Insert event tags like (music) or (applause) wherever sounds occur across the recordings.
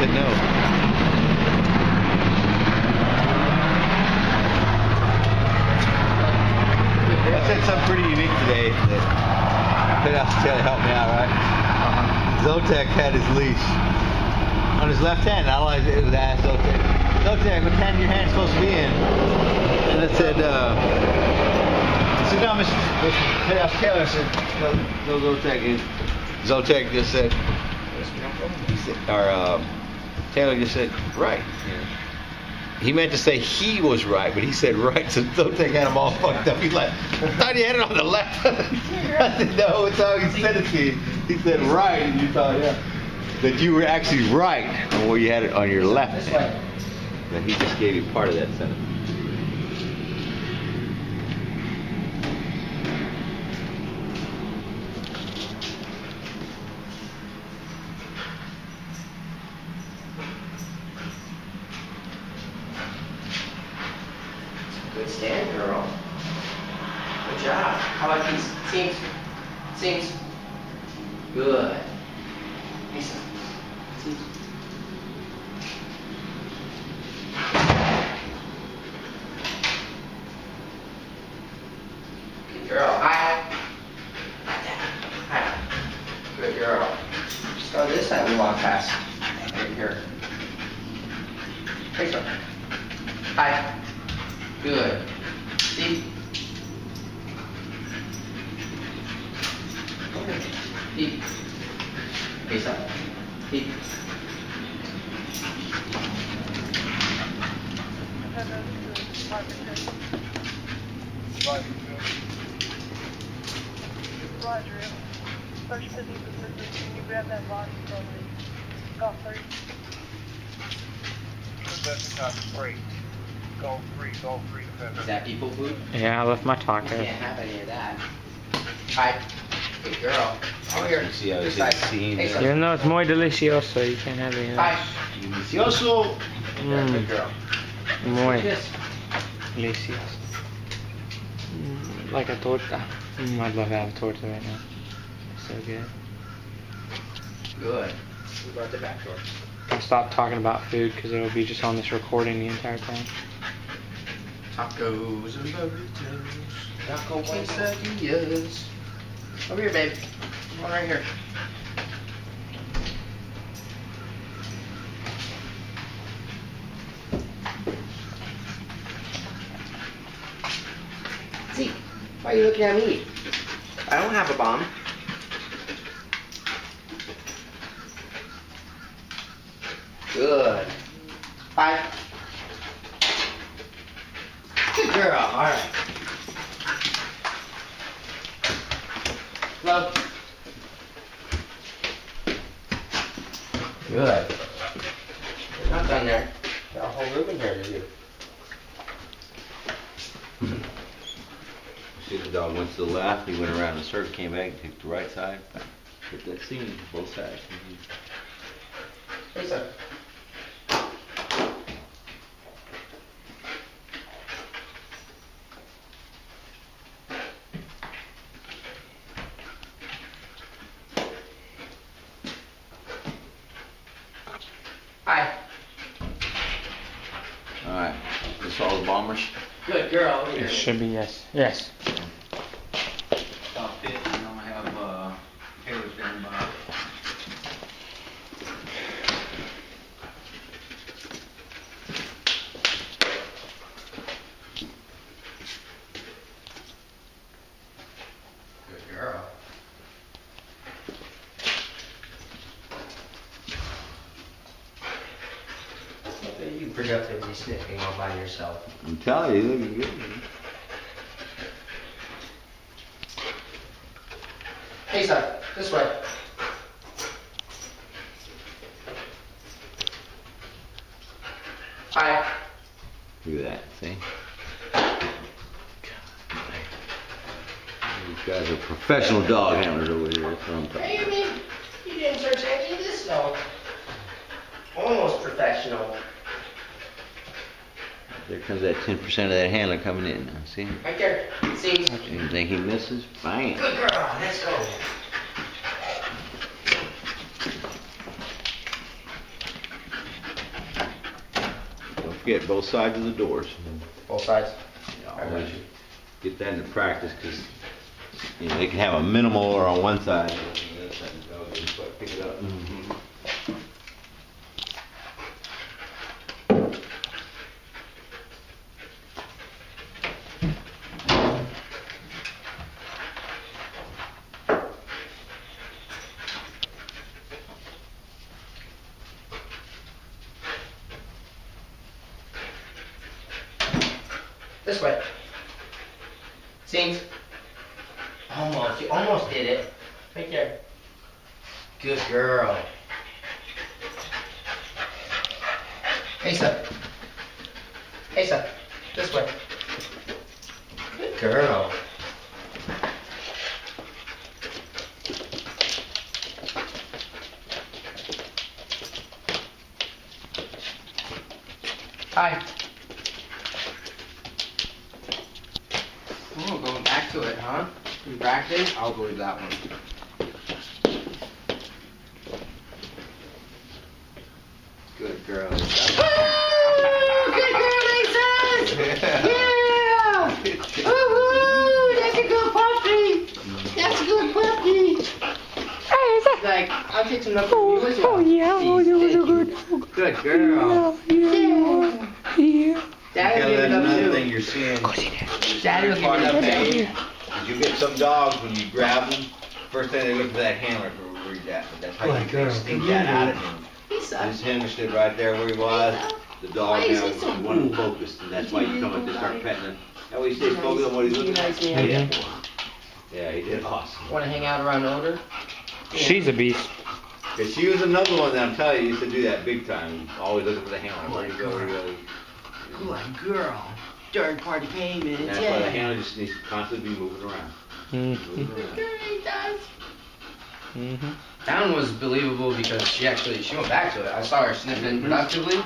said no. I said something pretty unique today that Pit House Taylor helped me out, right? Zotek had his leash on his left hand. I like it was asked Zotek. Zotek, what hand your hand supposed to be in? And it said, uh, I said, no, Mr. Pit House Taylor I said, no, no Zotek. And Zotek just said, or uh, Taylor just said, right. He meant to say he was right, but he said right, so Zotek had him all fucked up. He's like, I thought you had it on the left. (laughs) I said, no, it's how he said it to you. He said right, and you thought, yeah, that you were actually right on where you had it on your left. But he just gave you part of that sentence. Stand, girl. Good job. How about these? Seems, seems good. Lisa, seems. Good girl. Hi. Hi. Good girl. Just go this side. We walk past. Right here. Hey, sir. Hi. Good. See? Okay. Deep. Face up. Deep. Roger. First to the Pacific, can you grab that box from the golf three? That's not free. Go free, go free. Is that people food? Yeah, I left my You taco. can't have any of that. Hi. Good girl. Over here. You see how This it's side. seen Hey, there? son. Even though it's muy delicioso, you can't have any of Hi. that. Delicioso. Yeah, Mm. Good girl. Muy Kiss. delicioso. Mm, like a torta. Mm, I'd love to have a torta right now. So good. Good. We brought the back door. I'll stop talking about food because it'll be just on this recording the entire time. Tacos and burritos. Taco quesadillas. Over here, babe. One right here. See, why are you looking at me? I don't have a bomb. Good. Bye. Good girl. All right. Love. Good. You're not done there. Got a whole room in here to do. See the dog went to the left, he went around the circle, came back, and took the right side. Hit that seam, both sides. Hey, son. This all the bombers? Good girl. It should be yes. Yes. Top fit, and I'm gonna have, uh, Taylor stand by. Good girl. Look at you productively sniffing all by yourself. I'm telling you, looking good. Hey, son, this way. Hi. Look at that, see? These guys are professional dog handlers over here, that's what I'm talking Hey, about. you mean you didn't search any of this dog. Almost professional. There comes that ten percent of that handler coming in now, see? Right there. See? Anything he misses, bang. Good girl. Let's go. Don't forget, both sides of the doors. Both sides. Always Get that into practice, because, you know, they can have a minimal or on one side. and the side, the dog just like pick it up. This way. Sings. Almost. You almost did it. Right there. Good girl. Aisa. Aisa. This way. Good girl. Hi. Oh, going back to it, huh? In practice, I'll go with that one. Good girl. Lisa. good girl, Lisa! Yeah! Woohoo! That's a good puppy! That's a good puppy! Like, I'll take some numbers from you as well. Oh, oh yeah, oh Please, yeah, thank oh, good. Good girl. Yeah, yeah, yeah. Daddy Yeah, will give it that's up another too. thing you're seeing. Daddy will give it up Hey. Did you get some dogs when you grab them? First thing they look for that handler for where he's at. That's how oh you can sneak that out of him. Lisa. This handler stood right there where he was. The dog Why is now he so he wanted focused, and that's why you come up to start petting him. That way he stays focused on what he's looking at. Yeah, Yeah, he did awesome. Want to hang out around older? She's a beast. Cause she was another one that I'm telling you used to do that big time. Always looking for the handler. Where oh he go? Where he go? Good girl. Third party payments. And that's why the handler just needs to constantly be moving around. Mm-hmm. Moving around. Mm-hmm. That one was believable because she actually she went back to it. I saw her sniffing productively.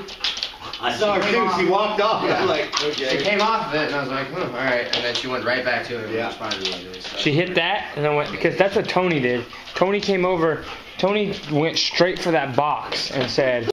I saw her too. She (laughs) walked off. I was like, She came off of it and I was like, hmm, all right. And then she went right back to it. Yeah. yeah. was fine with it. So. She hit that and then went because that's what Tony did. Tony came over. Tony went straight for that box and said,